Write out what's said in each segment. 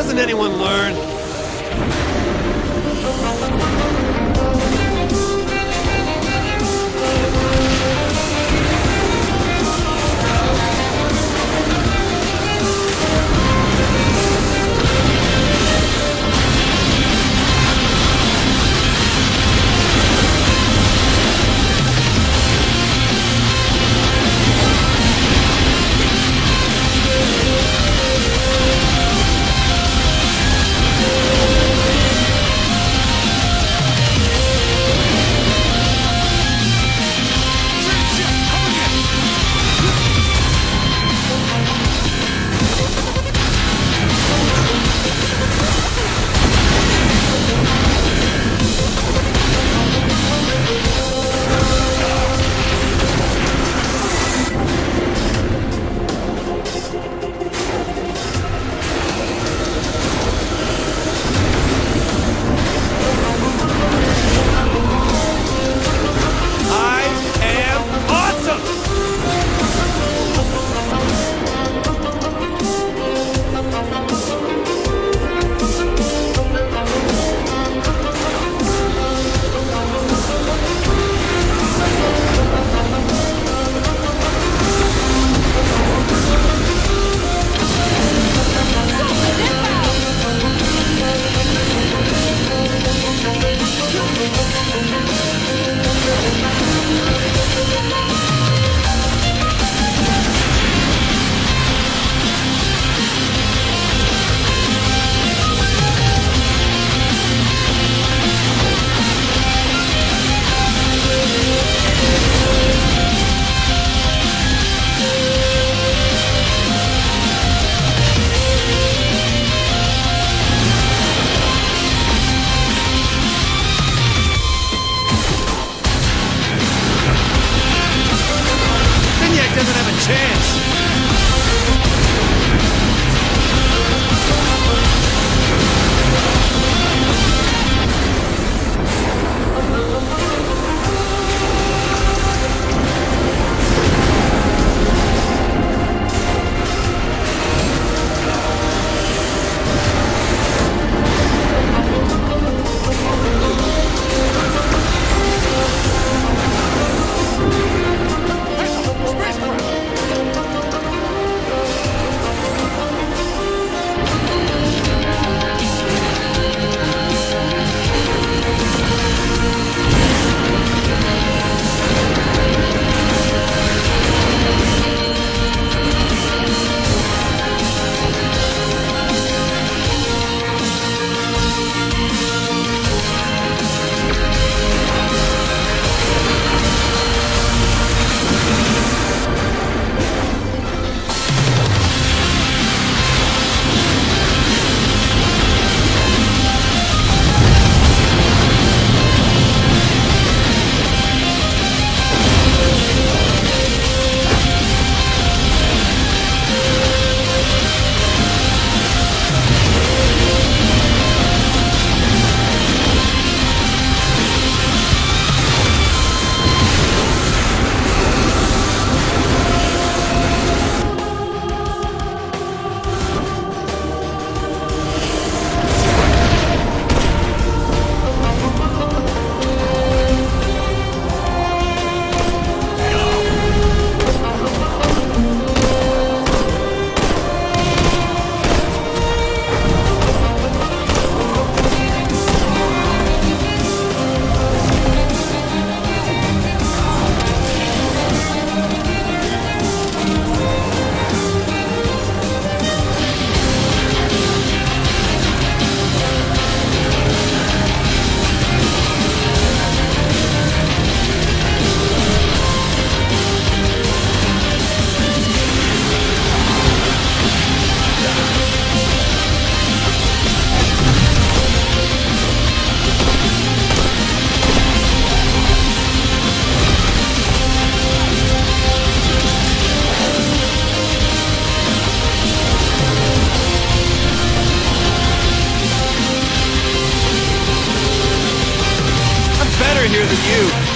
Doesn't anyone learn? Than you!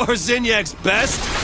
You're Zinyak's best?